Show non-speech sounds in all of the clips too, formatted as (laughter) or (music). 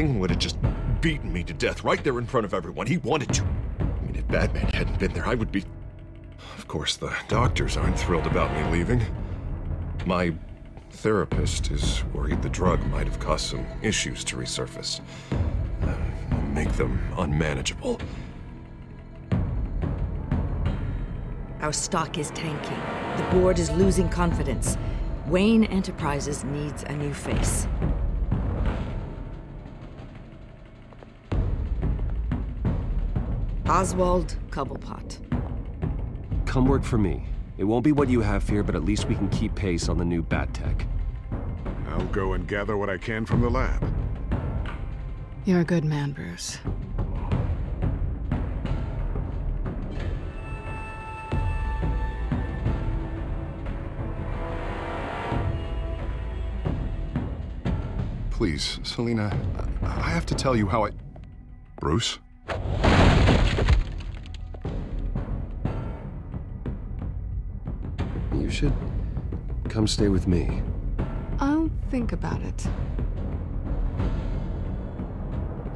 Would have just beaten me to death right there in front of everyone. He wanted to. I mean, if Batman hadn't been there, I would be. Of course, the doctors aren't thrilled about me leaving. My therapist is worried the drug might have caused some issues to resurface, uh, make them unmanageable. Our stock is tanking. The board is losing confidence. Wayne Enterprises needs a new face. Oswald Cobblepot. Come work for me. It won't be what you have here, but at least we can keep pace on the new bat tech. I'll go and gather what I can from the lab. You're a good man, Bruce. Please, Selina, I have to tell you how I... Bruce? Should come stay with me. I'll think about it.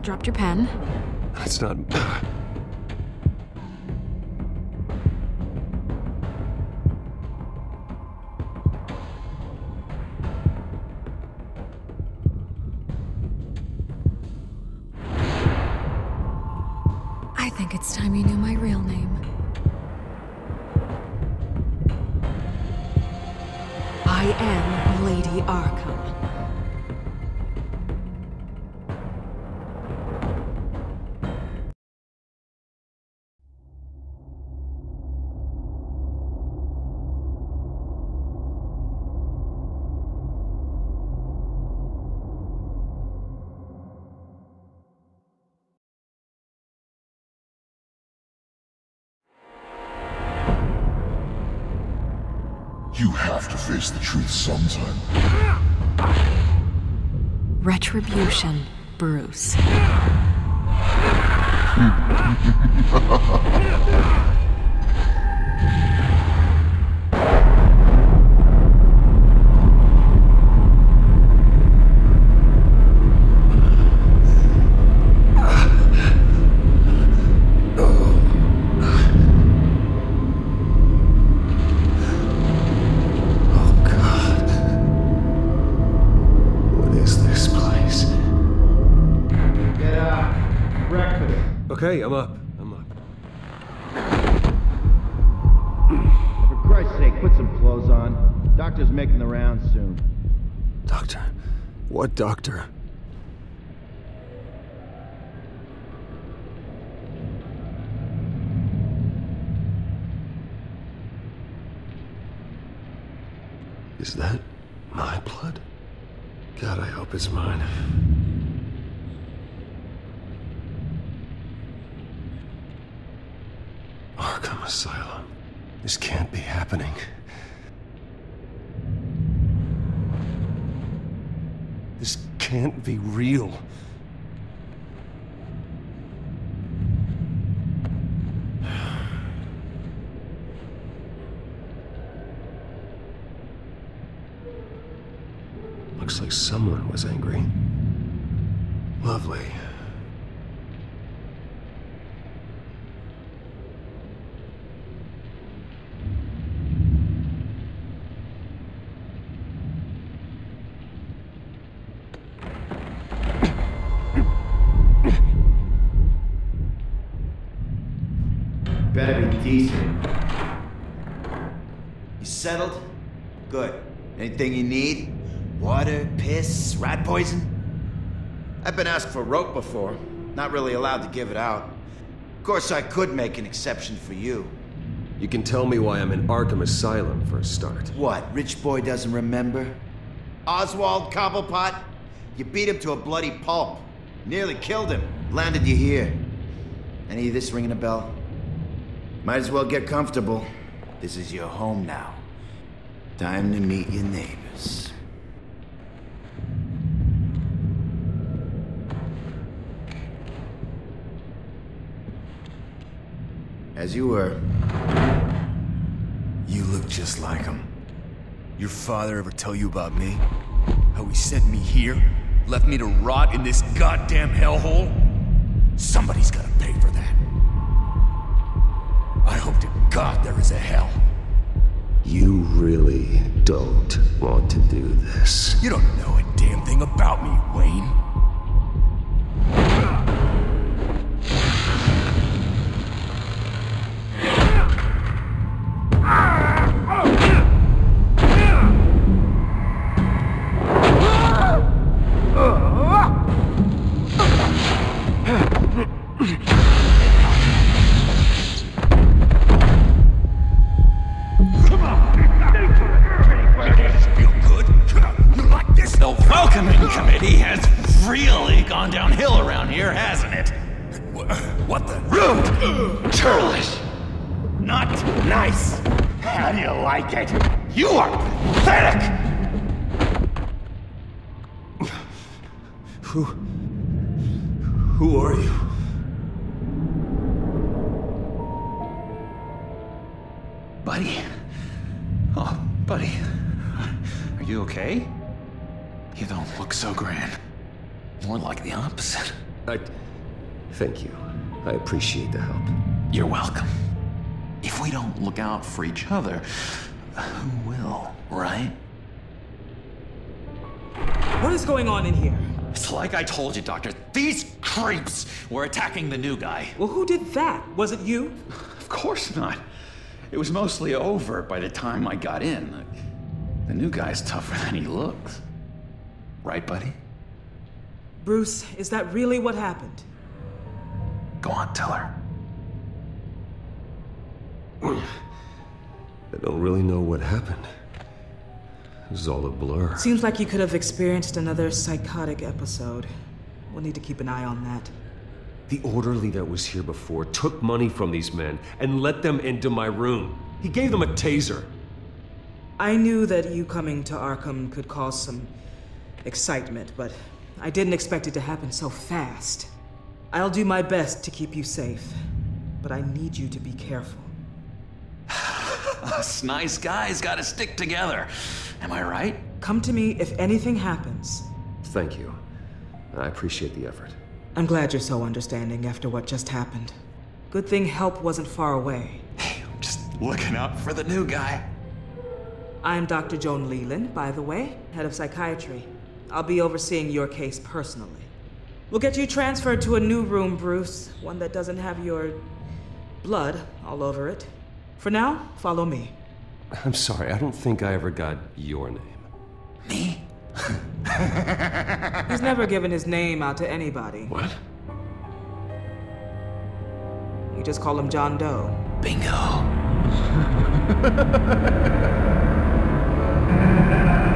Dropped your pen. That's not... (clears throat) I think it's time you knew my real name. You have to face the truth sometime. Retribution, Bruce. (laughs) Is that my blood? God, I hope it's mine. Arkham Asylum. This can't be happening. This can't be real. Looks like someone was angry. Lovely. Better be decent. You settled? Good. Anything you need? Water, piss, rat poison? I've been asked for rope before. Not really allowed to give it out. Of course, I could make an exception for you. You can tell me why I'm in Arkham Asylum for a start. What, rich boy doesn't remember? Oswald Cobblepot? You beat him to a bloody pulp. Nearly killed him. Landed you here. Any of this ringing a bell? Might as well get comfortable. This is your home now. Time to meet your neighbors. As you were. You look just like him. Your father ever tell you about me? How he sent me here? Left me to rot in this goddamn hellhole? Somebody's gotta pay for that. I hope to God there is a hell. You really don't want to do this. You don't know a damn thing about me, Wayne. Really gone downhill around here, hasn't it? What the? Rude! Churlish! Not nice! How do you like it? You are pathetic! Who. Who are you? Buddy? Oh, buddy. Are you okay? You don't look so grand. More like the opposite. I. Thank you. I appreciate the help. You're welcome. If we don't look out for each other, who will, right? What is going on in here? It's like I told you, Doctor. These creeps were attacking the new guy. Well, who did that? Was it you? Of course not. It was mostly over by the time I got in. The new guy's tougher than he looks. Right, buddy? Bruce, is that really what happened? Go on, tell her. I don't really know what happened. It was all a blur. Seems like you could have experienced another psychotic episode. We'll need to keep an eye on that. The orderly that was here before took money from these men and let them into my room. He gave them a taser. I knew that you coming to Arkham could cause some excitement, but I didn't expect it to happen so fast. I'll do my best to keep you safe, but I need you to be careful. (sighs) Us nice guys gotta stick together. Am I right? Come to me if anything happens. Thank you. I appreciate the effort. I'm glad you're so understanding after what just happened. Good thing help wasn't far away. Hey, I'm just looking out for the new guy. I'm Dr. Joan Leland, by the way, head of psychiatry. I'll be overseeing your case personally. We'll get you transferred to a new room, Bruce, one that doesn't have your blood all over it. For now, follow me. I'm sorry, I don't think I ever got your name. Me? He's never given his name out to anybody. What? You just call him John Doe. Bingo. (laughs)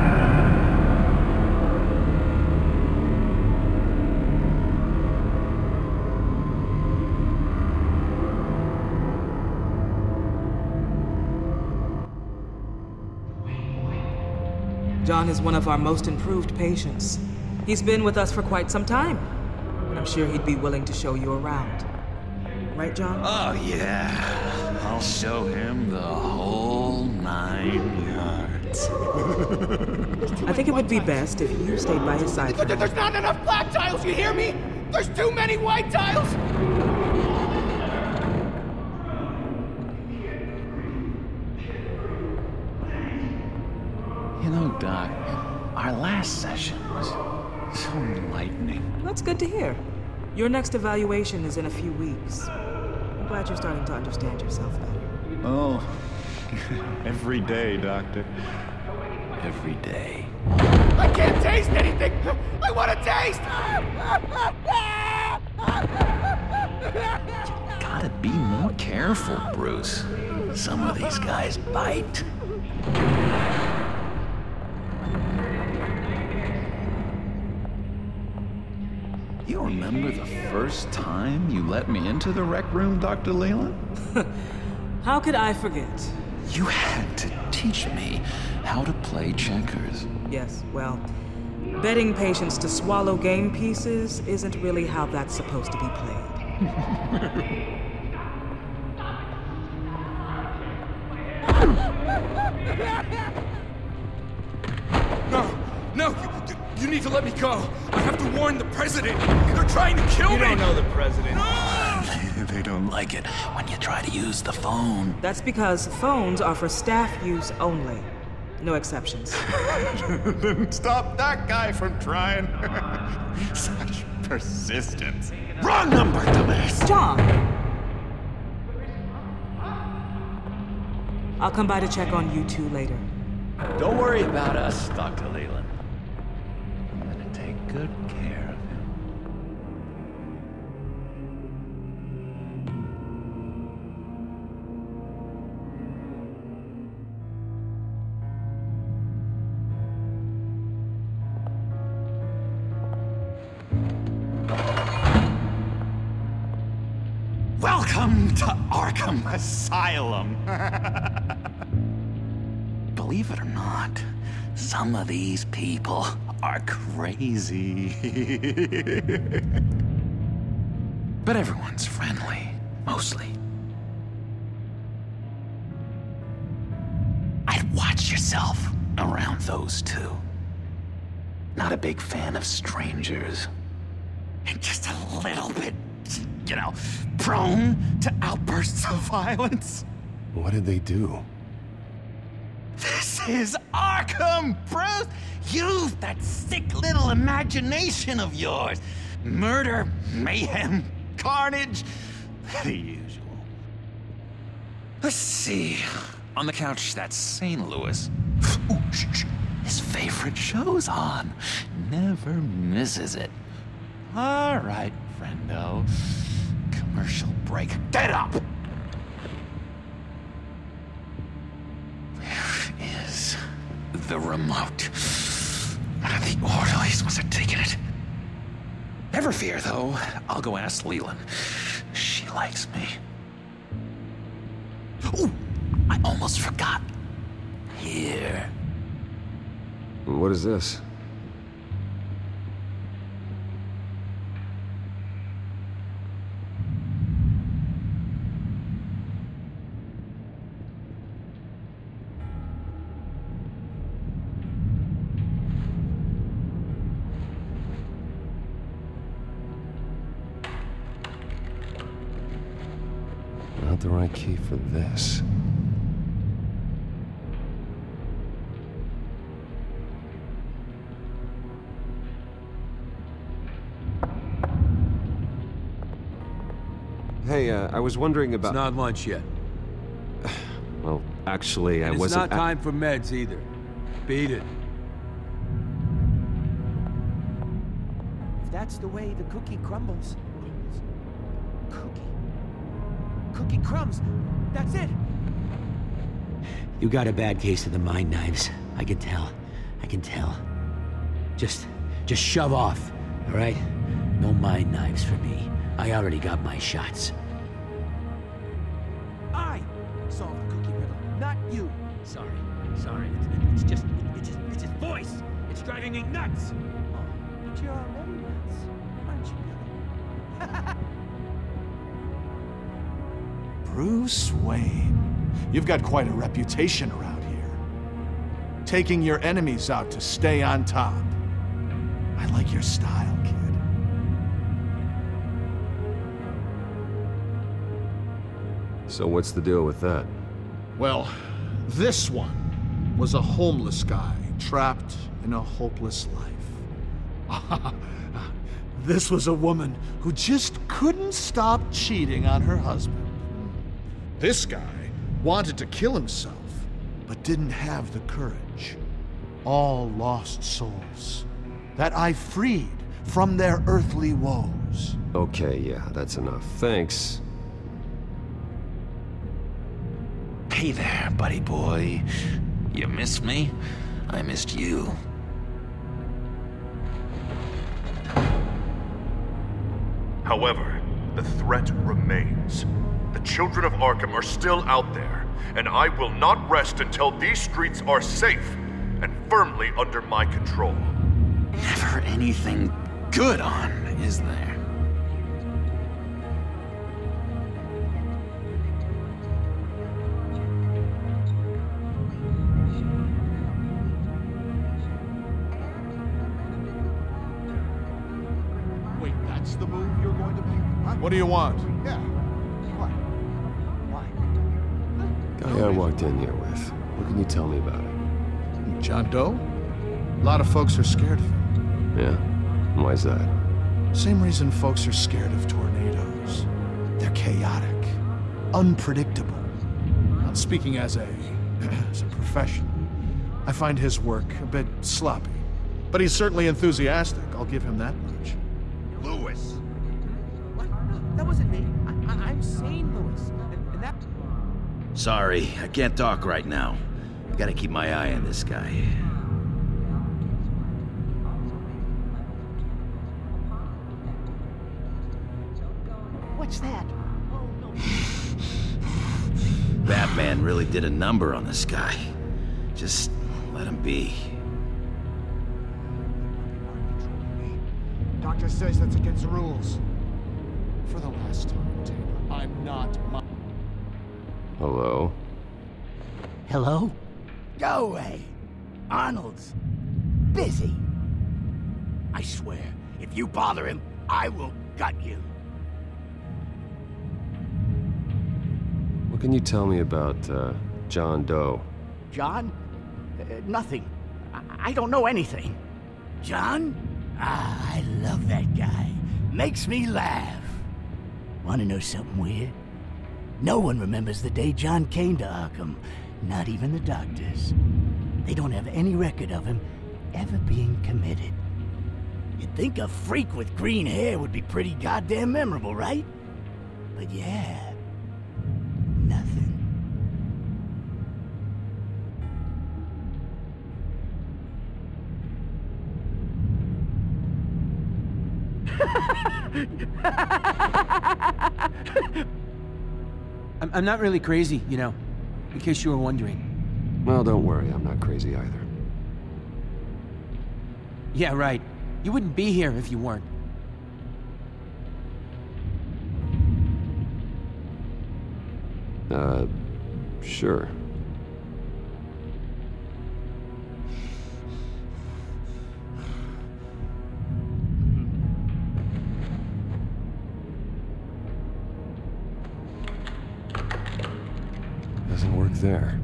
John is one of our most improved patients. He's been with us for quite some time. And I'm sure he'd be willing to show you around. Right, John? Oh, yeah. I'll show him the whole nine yards. I think it would be best if you stayed by his side. for. There's not enough black tiles, you hear me? There's too many white tiles! Last session was so enlightening. That's good to hear. Your next evaluation is in a few weeks. I'm glad you're starting to understand yourself better. Oh, (laughs) every day, Doctor. Every day. I can't taste anything! I want to taste! You Gotta be more careful, Bruce. Some of these guys bite. Remember the first time you let me into the rec room, Dr. Leland? (laughs) How could I forget? You had to teach me how to play checkers. Yes, well, betting patients to swallow game pieces isn't really how that's supposed to be played. (laughs) You need to let me go. I have to warn the president. They're trying to kill You me. don't know the president. (laughs) they don't like it when you try to use the phone. That's because phones are for staff use only. No exceptions. (laughs) Didn't stop that guy from trying. (laughs) Such persistence. Wrong number, dumbass! John! I'll come by to check on you two later. Don't worry about us, Dr. Leland. Good care of him. Welcome to Arkham Asylum. (laughs) Believe it or not, some of these people are crazy. (laughs) but everyone's friendly, mostly. I'd watch yourself around those two. Not a big fan of strangers. And just a little bit, you know, prone to outbursts of violence. What did they do? This is Arkham, Bruce! Use that sick little imagination of yours. Murder, mayhem, carnage, the usual. Let's see. On the couch, that's St. Louis. Ooh, shh, shh. His favorite show's on. Never misses it. All right, friendo. Commercial break. Get up! Where is the remote? The orderlies must have taken it. Never fear, though. I'll go ask Leland. She likes me. Ooh, I almost forgot. Here. What is this? Key for this. Hey, uh, I was wondering about. It's not lunch yet. (sighs) Well, actually, I And it's wasn't. it's not time for meds either. Beat it. If that's the way the cookie crumbles. Crumbs. That's it. You got a bad case of the mind knives. I can tell. I can tell. Just, just shove off, all right? No mind knives for me. I already got my shots. I solved the cookie riddle, not you. Sorry, sorry. It's, it's just, it's just, it's his voice. It's driving me nuts. Bruce Wayne. You've got quite a reputation around here. Taking your enemies out to stay on top. I like your style, kid. So what's the deal with that? Well, this one was a homeless guy trapped in a hopeless life. (laughs) this was a woman who just couldn't stop cheating on her husband. This guy wanted to kill himself, but didn't have the courage. All lost souls that I freed from their earthly woes. Okay, yeah, that's enough. Thanks. Hey there, buddy boy. You missed me? I missed you. However, the threat remains. The children of Arkham are still out there, and I will not rest until these streets are safe and firmly under my control. Never anything good on, is there? Wait, that's the move you're going to make? What do you want? Guy I walked in here with. What can you tell me about it? John Doe? A lot of folks are scared of him. Yeah? Why's that? Same reason folks are scared of tornadoes. They're chaotic, unpredictable. Not speaking as a (clears throat) as a professional. I find his work a bit sloppy. But he's certainly enthusiastic, I'll give him that much. Sorry, I can't talk right now. I gotta keep my eye on this guy. What's that? Batman really did a number on this guy. Just let him be. Doctor says that's against the rules. For the last time, Taylor, I'm not my. Hello? Hello? Go away. Arnold's busy. I swear, if you bother him, I will gut you. What can you tell me about, uh, John Doe? John? Uh, nothing. I, I don't know anything. John? Ah, I love that guy. Makes me laugh. Want to know something weird? No one remembers the day John came to Arkham. Not even the doctors. They don't have any record of him ever being committed. You'd think a freak with green hair would be pretty goddamn memorable, right? But yeah, nothing. (laughs) I'm, I'm not really crazy, you know, in case you were wondering. Well, don't worry, I'm not crazy either. Yeah, right. You wouldn't be here if you weren't. Uh, sure. There.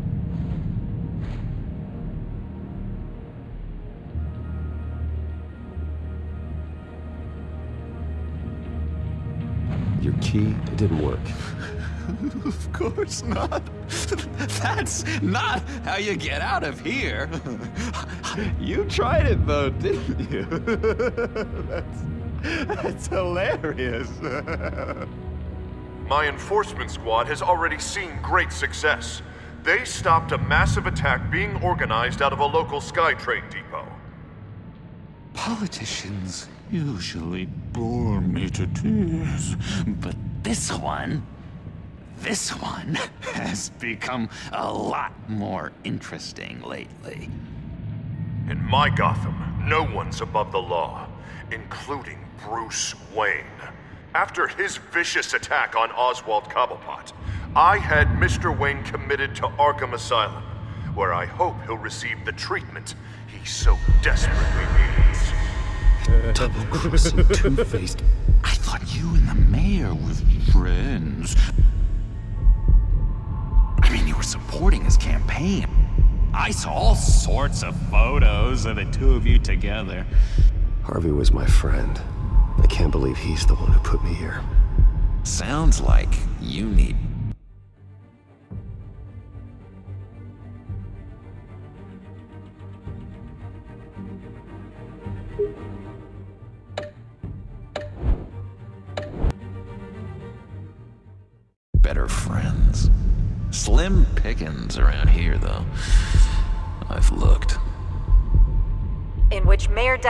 Your key, it didn't work. (laughs) of course not. That's not how you get out of here. (laughs) you tried it though, didn't you? (laughs) that's, that's hilarious. My enforcement squad has already seen great success. They stopped a massive attack being organized out of a local SkyTrain depot. Politicians usually bore me to tears, but this one, this one (laughs) has become a lot more interesting lately. In my Gotham, no one's above the law, including Bruce Wayne. After his vicious attack on Oswald Cobblepot, I had Mr. Wayne committed to Arkham Asylum, where I hope he'll receive the treatment he so desperately needs. Double-crossing (laughs) Two-Faced. I thought you and the mayor were friends. I mean, you were supporting his campaign. I saw all sorts of photos of the two of you together. Harvey was my friend. I can't believe he's the one who put me here. Sounds like you need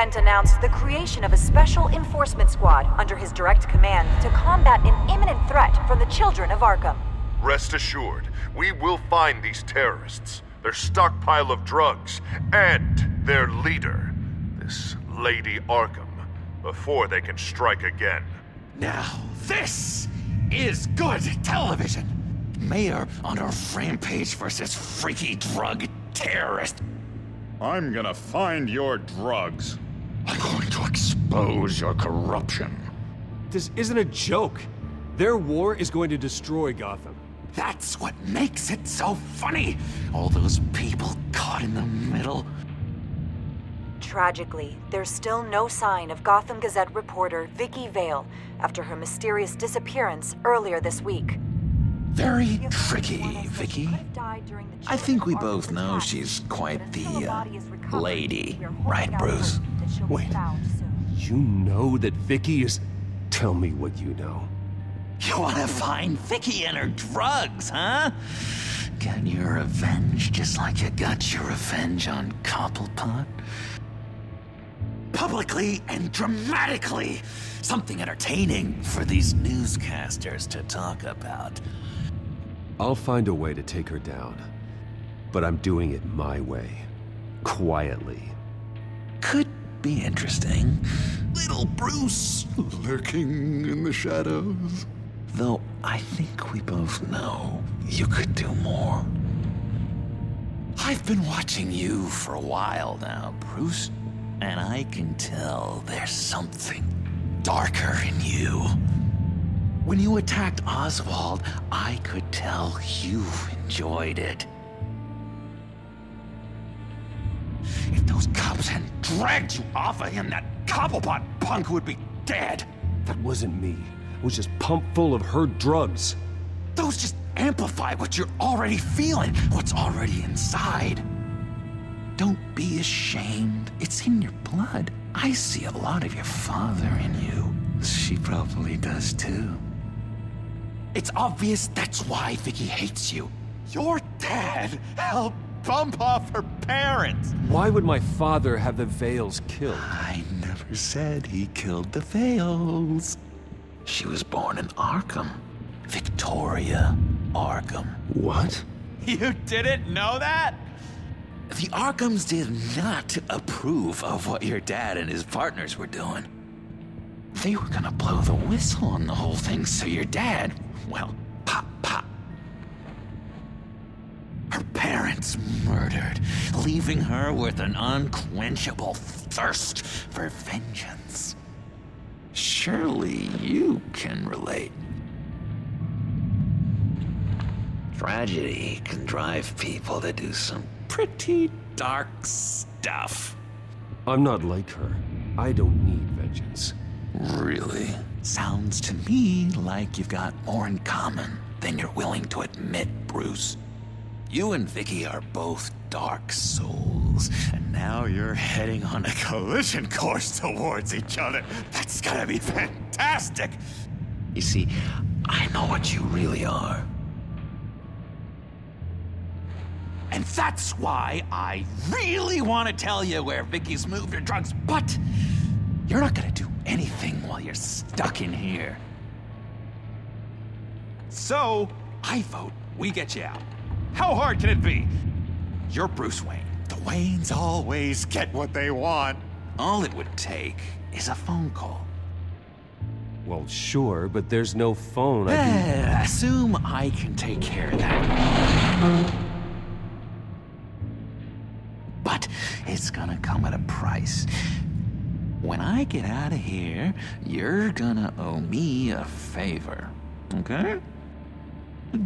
which Mayor Dent announced the creation of a special enforcement squad under his direct command to combat an imminent threat from the children of Arkham. Rest assured, we will find these terrorists, their stockpile of drugs, and their leader, this Lady Arkham, before they can strike again. Now, this is good television. Mayor on a rampage versus freaky drug terrorist. I'm gonna find your drugs. I'm going to expose your corruption. This isn't a joke. Their war is going to destroy Gotham. That's what makes it so funny! All those people caught in the middle. Tragically, there's still no sign of Gotham Gazette reporter Vicki Vale after her mysterious disappearance earlier this week. Very tricky, Vicki. I think we both know she's quite the, uh, lady. Right, Bruce? Wait. You know that Vicki is... Tell me what you know. You wanna find Vicki and her drugs, huh? Get your revenge just like you got your revenge on Cobblepot? Publicly and dramatically! Something entertaining for these newscasters to talk about. I'll find a way to take her down. But I'm doing it my way. Quietly. Could be interesting. Little Bruce lurking in the shadows. Though I think we both know you could do more. I've been watching you for a while now, Bruce, and I can tell there's something darker in you. When you attacked Oswald, I could tell you enjoyed it. If those cops hadn't dragged you off of him, that Cobblepot punk would be dead. That wasn't me. It was just pumped full of her drugs. Those just amplify what you're already feeling, what's already inside. Don't be ashamed. It's in your blood. I see a lot of your father in you. She probably does too. It's obvious that's why Vicki hates you. Your dad helped bump off her parents. Why would my father have the Vales killed? I never said he killed the Vales. She was born in Arkham. Victoria Arkham. What? You didn't know that? The Arkhams did not approve of what your dad and his partners were doing. They were gonna blow the whistle on the whole thing, so your dad, well, pop, pop. Her parents murdered, leaving her with an unquenchable thirst for vengeance. Surely you can relate. Tragedy can drive people to do some pretty dark stuff. I'm not like her. I don't need vengeance. Really? Sounds to me like you've got more in common than you're willing to admit, Bruce. You and Vicki are both dark souls, and now you're heading on a collision course towards each other. That's gonna be fantastic! You see, I know what you really are. And that's why I really want to tell you where Vicki's moved her drugs, but you're not gonna do anything while you're stuck in here. So, I vote we get you out. How hard can it be? You're Bruce Wayne. The Waynes always get what they want. All it would take is a phone call. Well, sure, but there's no phone. I can... Eh, Assume I can take care of that. But it's gonna come at a price. When I get out of here, you're gonna owe me a favor. Okay?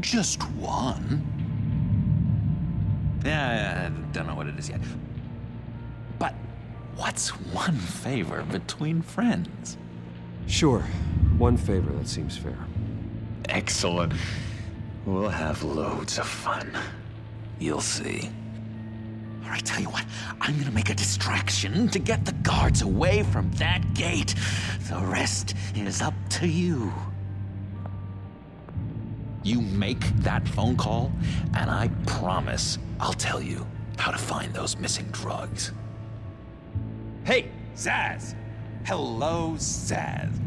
Just one. Yeah, I don't know what it is yet. But what's one favor between friends? Sure. One favor, that seems fair. Excellent. We'll have loads of fun. You'll see. All right, tell you what, I'm gonna make a distraction to get the guards away from that gate. The rest is up to you. You make that phone call, and I promise I'll tell you how to find those missing drugs. Hey, Zsasz! Hello, Zsasz.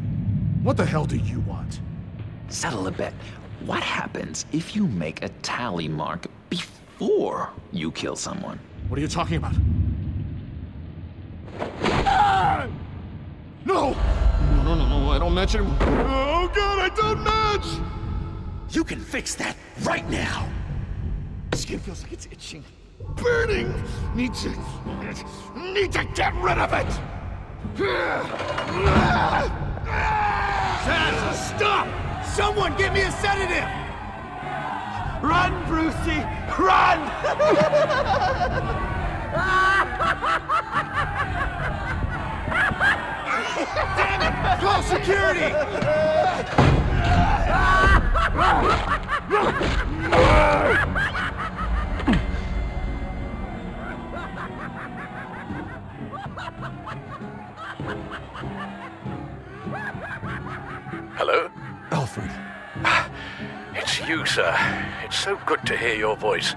What the hell do you want? Settle a bet. What happens if you make a tally mark before you kill someone? What are you talking about? Ah! No! No, no, no, I don't match anymore. Oh god, I don't match! You can fix that right now! Skin feels like it's itching. Burning! Need to... Need to get rid of it! Zsasz, Stop! Someone get me a sedative! Run, Brucey! Run! Damn it! Call security! Hello? (laughs) you, sir. It's so good to hear your voice.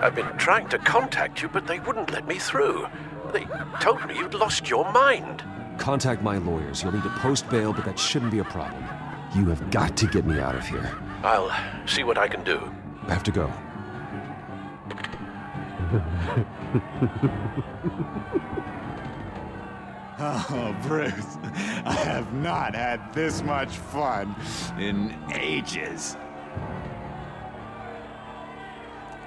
I've been trying to contact you, but they wouldn't let me through. They told me you'd lost your mind. Contact my lawyers. You'll need to post bail, but that shouldn't be a problem. You have got to get me out of here. I'll see what I can do. I have to go. (laughs) Oh, Bruce, I have not had this much fun in ages.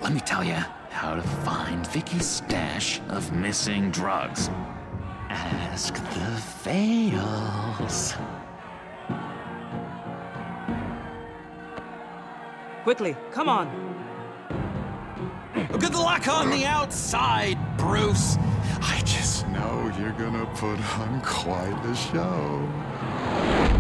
Let me tell you how to find Vicki's stash of missing drugs. Ask the Fails. Quickly, come on. Good luck on the outside, Bruce. I just know you're gonna put on quite a show.